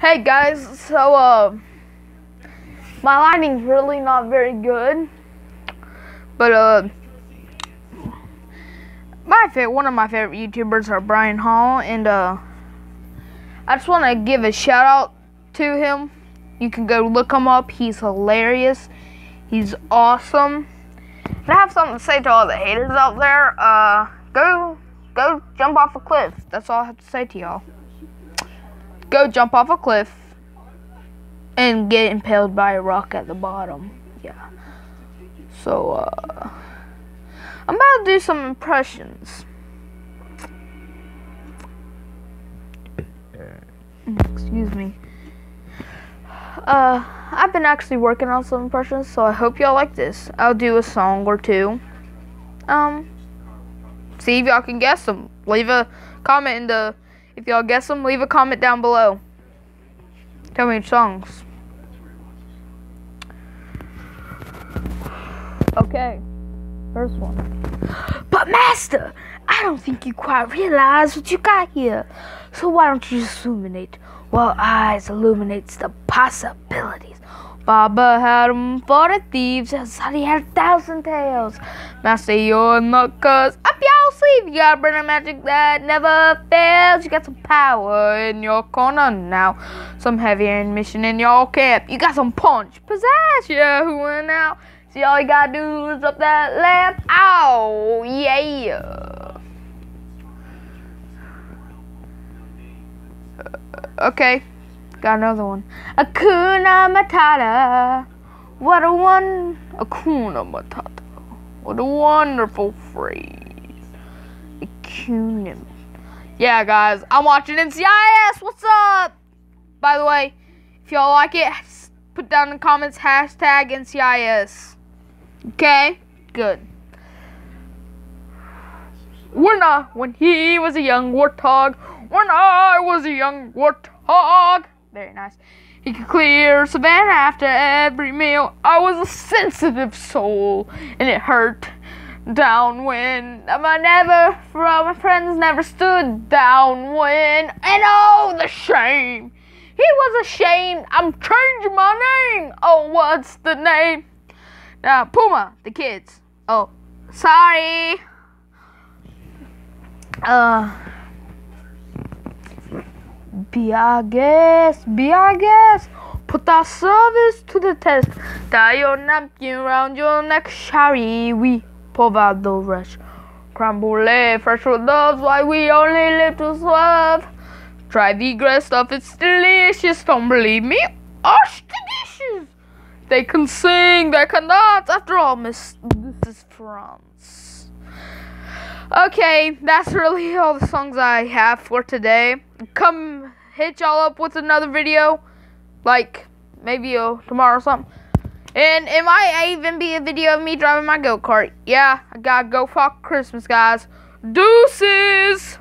Hey guys, so uh, my lighting's really not very good, but uh, my favorite, one of my favorite YouTubers are Brian Hall, and uh, I just want to give a shout out to him. You can go look him up. He's hilarious. He's awesome. And I have something to say to all the haters out there. Uh, go, go jump off a cliff. That's all I have to say to y'all go jump off a cliff and get impaled by a rock at the bottom. Yeah. So, uh, I'm about to do some impressions. Excuse me. Uh, I've been actually working on some impressions, so I hope y'all like this. I'll do a song or two. Um, see if y'all can guess them. Leave a comment in the if y'all guess them, leave a comment down below. Tell me songs. Okay, first one. But Master, I don't think you quite realize what you got here. So why don't you just illuminate while eyes illuminates the possibilities? Baba had him for the thieves, and he had a thousand tales. Master, you're luck, cause up y'all sleeve, you got a burning magic that never fails. You got some power in your corner now. Some heavy mission in your camp. You got some punch, pizzazz, yeah, who went out? See, all you gotta do is up that lamp. Ow, yeah. Uh, okay. Got another one. Hakuna Matata. What a one. Hakuna Matata. What a wonderful phrase. Hakuna. Yeah, guys. I'm watching NCIS. What's up? By the way, if y'all like it, put down in the comments hashtag NCIS. Okay? Good. When I, when he was a young warthog, when I was a young warthog. Very nice. He could clear savannah after every meal. I was a sensitive soul, and it hurt downwind. I never, all my friends, never stood downwind. And oh, the shame. He was ashamed. I'm changing my name. Oh, what's the name? Now, Puma, the kids. Oh, sorry. Uh. Be our guest, be our guest. Put our service to the test. Tie your napkin around your neck, shari. We provide the rush. Crumble fresh with loves, why we only live to serve. Try the grass stuff, it's delicious. Don't believe me? Ask the dishes. They can sing, they can dance. After all, Miss, this is France. Okay, that's really all the songs I have for today come hit y'all up with another video, like maybe uh, tomorrow or something. And it might even be a video of me driving my go kart. Yeah, I gotta go fuck Christmas, guys. Deuces!